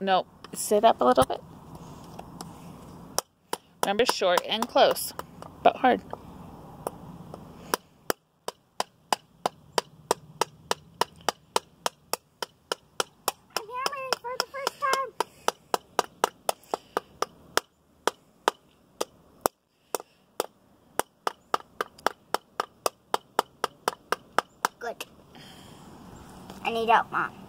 Nope. Sit up a little bit. Remember, short and close, but hard. Good. I need help, Mom.